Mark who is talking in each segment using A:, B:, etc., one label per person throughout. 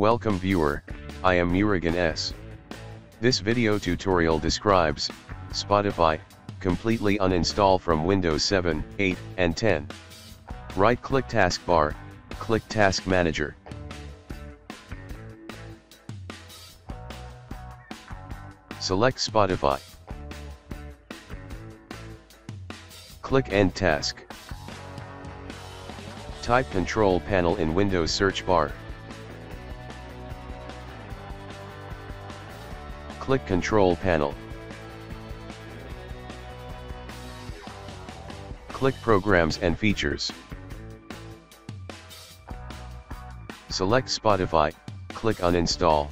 A: Welcome viewer, I am Murugan S. This video tutorial describes, Spotify, completely uninstall from Windows 7, 8, and 10. Right-click taskbar, click Task Manager. Select Spotify. Click End Task. Type Control Panel in Windows search bar. Click Control Panel. Click Programs and Features. Select Spotify, click Uninstall.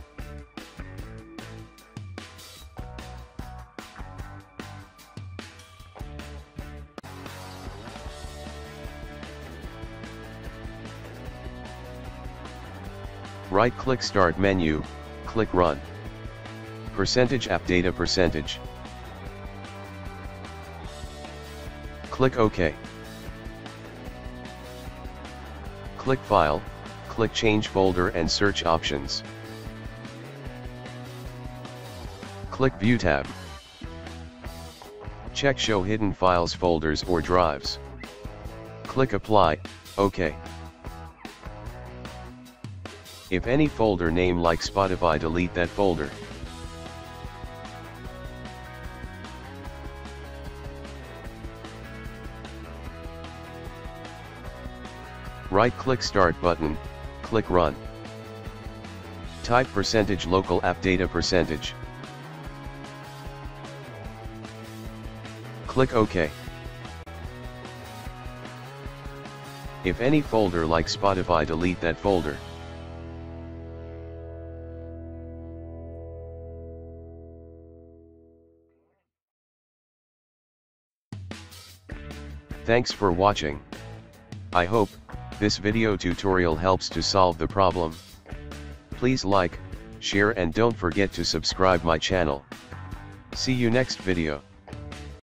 A: Right-click Start menu, click Run. Percentage App Data Percentage. Click OK. Click File, click Change Folder and Search Options. Click View tab. Check Show Hidden Files folders or drives. Click Apply, OK. If any folder name like Spotify delete that folder. Right-click Start button, click Run. Type percentage local app data percentage. Click OK. If any folder like Spotify delete that folder. Thanks for watching. I hope, this video tutorial helps to solve the problem. Please like, share and don't forget to subscribe my channel. See you next video.